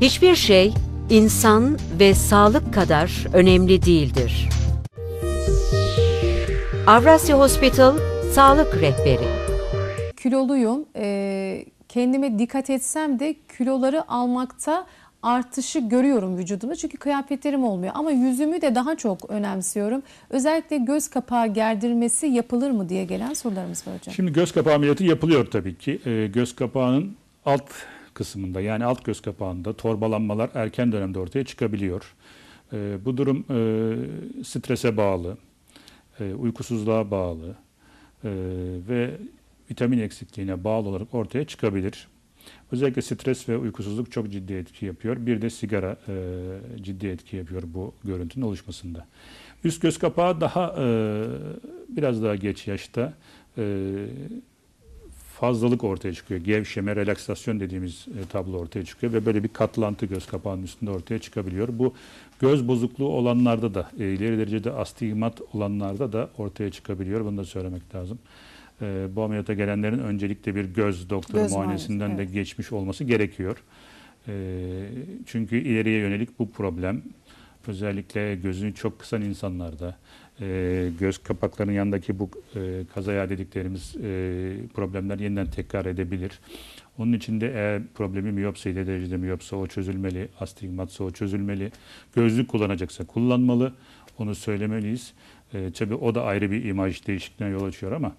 Hiçbir şey insan ve sağlık kadar önemli değildir. Avrasya Hospital Sağlık Rehberi kiloluyum. Ee, kendime dikkat etsem de kiloları almakta artışı görüyorum vücudumda. Çünkü kıyafetlerim olmuyor. Ama yüzümü de daha çok önemsiyorum. Özellikle göz kapağı gerdirmesi yapılır mı diye gelen sorularımız var hocam. Şimdi göz kapağı ameliyatı yapılıyor tabii ki. Ee, göz kapağının alt kısmında yani alt göz kapağında torbalanmalar erken dönemde ortaya çıkabiliyor. Ee, bu durum e, strese bağlı, e, uykusuzluğa bağlı e, ve vitamin eksikliğine bağlı olarak ortaya çıkabilir. Özellikle stres ve uykusuzluk çok ciddi etki yapıyor. Bir de sigara e, ciddi etki yapıyor bu görüntünün oluşmasında. Üst göz kapağı daha e, biraz daha geç yaşta e, fazlalık ortaya çıkıyor. Gevşeme, relaksasyon dediğimiz e, tablo ortaya çıkıyor ve böyle bir katlantı göz kapağının üstünde ortaya çıkabiliyor. Bu göz bozukluğu olanlarda da, e, ileri derecede astigmat olanlarda da ortaya çıkabiliyor. Bunu da söylemek lazım e, bu ameliyata gelenlerin öncelikle bir göz doktoru göz muayenesinden evet. de geçmiş olması gerekiyor. E, çünkü ileriye yönelik bu problem özellikle gözünü çok kısan insanlarda e, göz kapaklarının yanındaki bu e, kazaya dediklerimiz e, problemler yeniden tekrar edebilir. Onun için de eğer problemi miyopsa ile derecede miyopsa o çözülmeli, astigmatsa o çözülmeli, gözlük kullanacaksa kullanmalı, onu söylemeliyiz. E, tabii o da ayrı bir imaj değişikliğine yol açıyor ama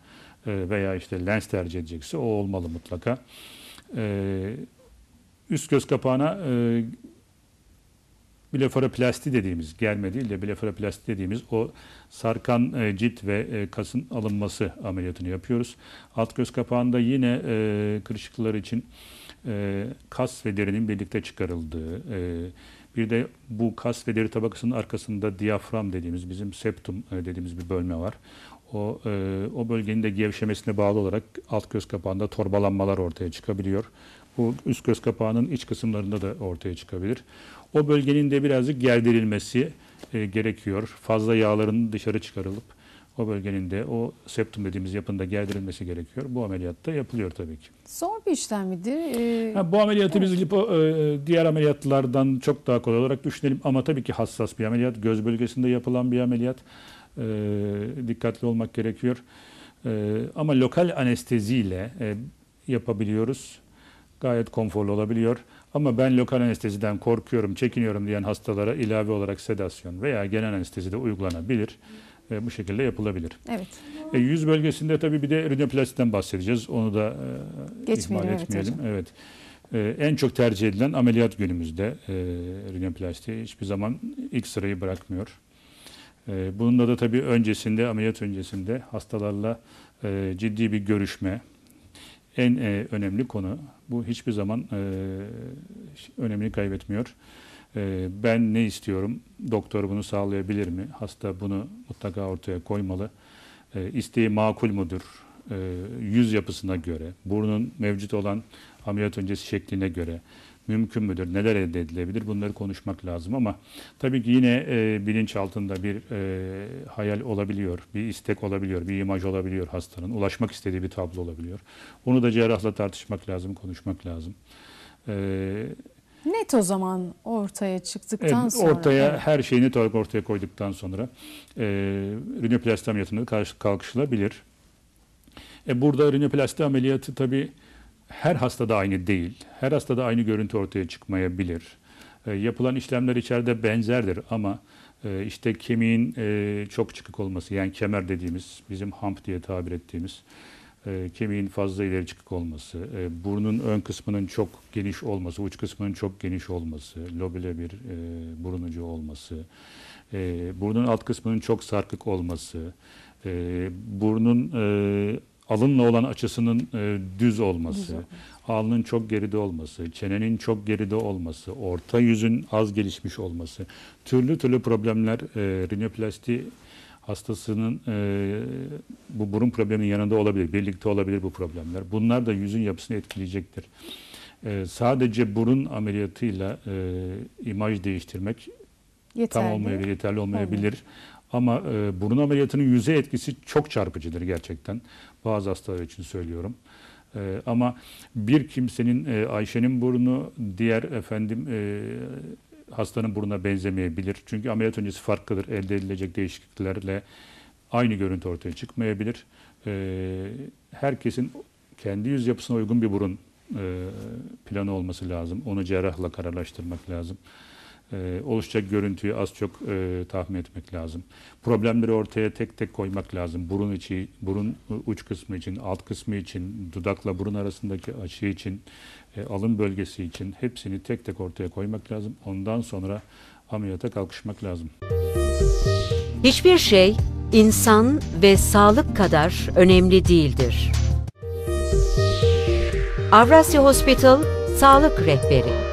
e, veya işte lens tercih edecekse o olmalı mutlaka. E, üst göz kapağına e, blefaroplasti dediğimiz, germe değil de blefaroplasti dediğimiz o sarkan cilt ve kasın alınması ameliyatını yapıyoruz. Alt göz kapağında yine kırışıklıklar için kas ve derinin birlikte çıkarıldığı, bir de bu kas ve deri tabakasının arkasında diyafram dediğimiz, bizim septum dediğimiz bir bölme var. O, e, o bölgenin de gevşemesine bağlı olarak alt göz kapağında torbalanmalar ortaya çıkabiliyor. Bu üst göz kapağının iç kısımlarında da ortaya çıkabilir. O bölgenin de birazcık gerdirilmesi e, gerekiyor. Fazla yağların dışarı çıkarılıp o bölgenin de o septum dediğimiz yapında gerdirilmesi gerekiyor. Bu ameliyatta yapılıyor tabii ki. Zor bir işlem midir? Ee, ha, bu ameliyatı evet. biz lipo, e, diğer ameliyatlardan çok daha kolay olarak düşünelim. Ama tabii ki hassas bir ameliyat. Göz bölgesinde yapılan bir ameliyat. E, dikkatli olmak gerekiyor. E, ama lokal anesteziyle e, yapabiliyoruz. Gayet konforlu olabiliyor. Ama ben lokal anesteziden korkuyorum, çekiniyorum diyen hastalara ilave olarak sedasyon veya genel anestezi de uygulanabilir. E, bu şekilde yapılabilir. Evet. E, yüz bölgesinde tabii bir de rinoplasiden bahsedeceğiz. Onu da e, ihmal etmeyelim. Evet. evet. E, en çok tercih edilen ameliyat günümüzde e, rinoplasti. Hiçbir zaman ilk sırayı bırakmıyor. Ee, bununla da tabii öncesinde, ameliyat öncesinde hastalarla e, ciddi bir görüşme en e, önemli konu. Bu hiçbir zaman e, önemini kaybetmiyor. Ben ne istiyorum? Doktor bunu sağlayabilir mi? Hasta bunu mutlaka ortaya koymalı. İsteği makul mudur? Yüz yapısına göre, burnun mevcut olan ameliyat öncesi şekline göre, mümkün müdür, neler elde edilebilir bunları konuşmak lazım ama tabii ki yine e, bilinç altında bir e, hayal olabiliyor, bir istek olabiliyor, bir imaj olabiliyor hastanın, ulaşmak istediği bir tablo olabiliyor. Onu da cerrahla tartışmak lazım, konuşmak lazım. E, Net o zaman ortaya çıktıktan evet, sonra. Ortaya evet. her şeyi net olarak ortaya koyduktan sonra e, rinoplasti ameliyatına kalkışılabilir. E, burada rinoplasti ameliyatı tabii her hastada aynı değil. Her hastada aynı görüntü ortaya çıkmayabilir. E, yapılan işlemler içeride benzerdir ama e, işte kemiğin e, çok çıkık olması yani kemer dediğimiz bizim hump diye tabir ettiğimiz e, kemiğin fazla ileri çıkık olması, e, burnun ön kısmının çok geniş olması, uç kısmının çok geniş olması, lobüle bir e, burun ucu olması, e, burnun alt kısmının çok sarkık olması, e, burnun e, alınla olan açısının e, düz olması, düz alnın çok geride olması, çenenin çok geride olması, orta yüzün az gelişmiş olması, türlü türlü problemler e, rinoplasti hastasının e, bu burun probleminin yanında olabilir, birlikte olabilir bu problemler. Bunlar da yüzün yapısını etkileyecektir. E, sadece burun ameliyatıyla e, imaj değiştirmek yeterli. tam olmayabilir, yeterli olmayabilir. Olmuyor. Ama e, burun ameliyatının yüzey etkisi çok çarpıcıdır gerçekten. Bazı hastalar için söylüyorum. E, ama bir kimsenin e, Ayşe'nin burnu diğer efendim e, hastanın burnuna benzemeyebilir. Çünkü ameliyat öncesi farklıdır. Elde edilecek değişikliklerle aynı görüntü ortaya çıkmayabilir. E, herkesin kendi yüz yapısına uygun bir burun e, planı olması lazım. Onu cerrahla kararlaştırmak lazım. E, oluşacak görüntüyü az çok e, tahmin etmek lazım. Problemleri ortaya tek tek koymak lazım. Burun içi, burun uç kısmı için, alt kısmı için, dudakla burun arasındaki açı için, e, alın bölgesi için hepsini tek tek ortaya koymak lazım. Ondan sonra ameliyata kalkışmak lazım. Hiçbir şey insan ve sağlık kadar önemli değildir. Avrasya Hospital Sağlık Rehberi